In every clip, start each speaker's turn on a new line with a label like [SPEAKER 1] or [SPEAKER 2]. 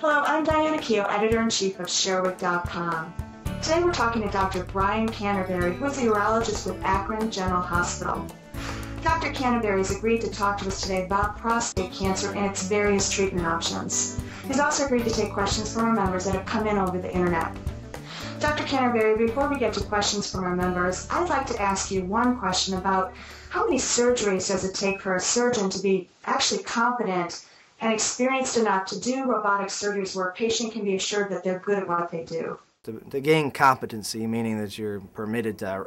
[SPEAKER 1] Hello, I'm Diana Keel, editor-in-chief of ShareWIK.com. Today we're talking to Dr. Brian Canterbury, who is a urologist with Akron General Hospital. Dr. Canterbury has agreed to talk to us today about prostate cancer and its various treatment options. He's also agreed to take questions from our members that have come in over the internet. Dr. Canterbury, before we get to questions from our members, I'd like to ask you one question about how many surgeries does it take for a surgeon to be actually competent and experienced enough to do robotic surgeries where a patient can be assured that they're good at what they do?
[SPEAKER 2] To, to gain competency, meaning that you're permitted to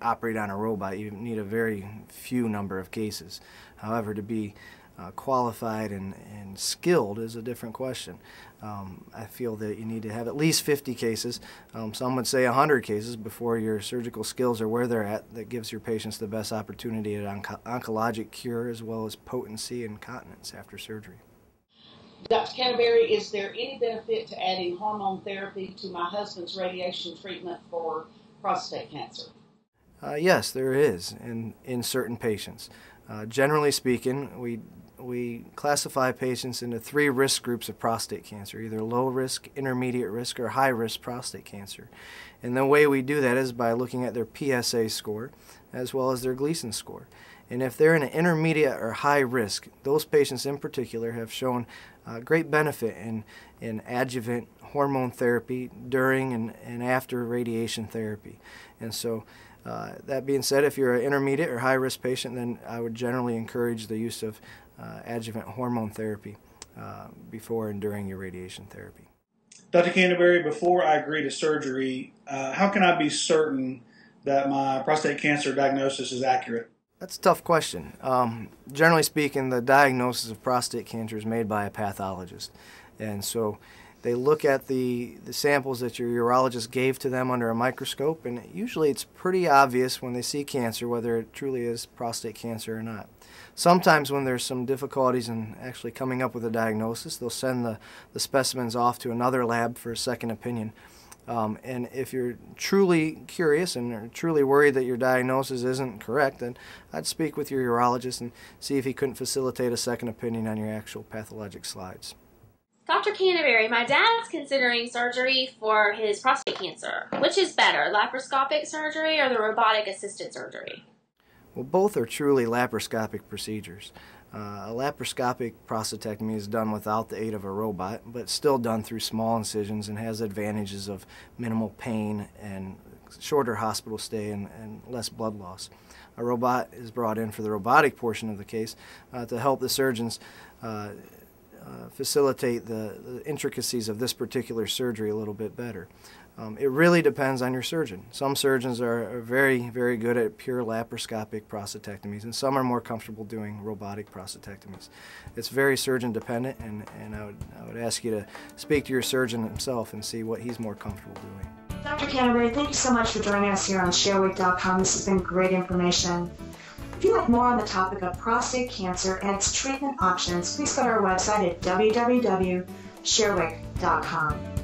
[SPEAKER 2] operate on a robot, you need a very few number of cases. However, to be uh, qualified and, and skilled is a different question. Um, I feel that you need to have at least 50 cases. Um, some would say 100 cases before your surgical skills are where they're at. That gives your patients the best opportunity at onco oncologic cure as well as potency and continence after surgery.
[SPEAKER 3] Dr. Canterbury, is there any benefit to adding hormone therapy to my husband's radiation treatment for prostate cancer?
[SPEAKER 2] Uh, yes, there is in, in certain patients. Uh, generally speaking, we, we classify patients into three risk groups of prostate cancer, either low risk, intermediate risk, or high risk prostate cancer. And the way we do that is by looking at their PSA score as well as their Gleason score. And if they're in an intermediate or high risk, those patients in particular have shown uh, great benefit in, in adjuvant hormone therapy during and, and after radiation therapy. And so uh, that being said, if you're an intermediate or high risk patient, then I would generally encourage the use of uh, adjuvant hormone therapy uh, before and during your radiation therapy.
[SPEAKER 4] Dr. Canterbury, before I agree to surgery, uh, how can I be certain that my prostate cancer diagnosis is accurate?
[SPEAKER 2] That's a tough question. Um, generally speaking, the diagnosis of prostate cancer is made by a pathologist. And so they look at the, the samples that your urologist gave to them under a microscope, and usually it's pretty obvious when they see cancer whether it truly is prostate cancer or not. Sometimes when there's some difficulties in actually coming up with a diagnosis, they'll send the, the specimens off to another lab for a second opinion. Um, and if you're truly curious and are truly worried that your diagnosis isn't correct, then I'd speak with your urologist and see if he couldn't facilitate a second opinion on your actual pathologic slides.
[SPEAKER 5] Dr. Canterbury, my dad's considering surgery for his prostate cancer. Which is better, laparoscopic surgery or the robotic assisted surgery?
[SPEAKER 2] Well, both are truly laparoscopic procedures. Uh, a laparoscopic prostatectomy is done without the aid of a robot, but still done through small incisions and has advantages of minimal pain and shorter hospital stay and, and less blood loss. A robot is brought in for the robotic portion of the case uh, to help the surgeons uh, uh facilitate the, the intricacies of this particular surgery a little bit better. Um, it really depends on your surgeon. Some surgeons are, are, very, very good at pure laparoscopic prostatectomies, and some are more comfortable doing robotic prostatectomies. It's very surgeon dependent, and, and I, would, I would ask you to speak to your surgeon himself and see what he's more comfortable doing.
[SPEAKER 1] Dr. Canterbury, thank you so much for joining us here on ShareWIK.com. This has been great information. If you'd like more on the topic of prostate cancer and its treatment options, please go to our website at www.sharewik.com.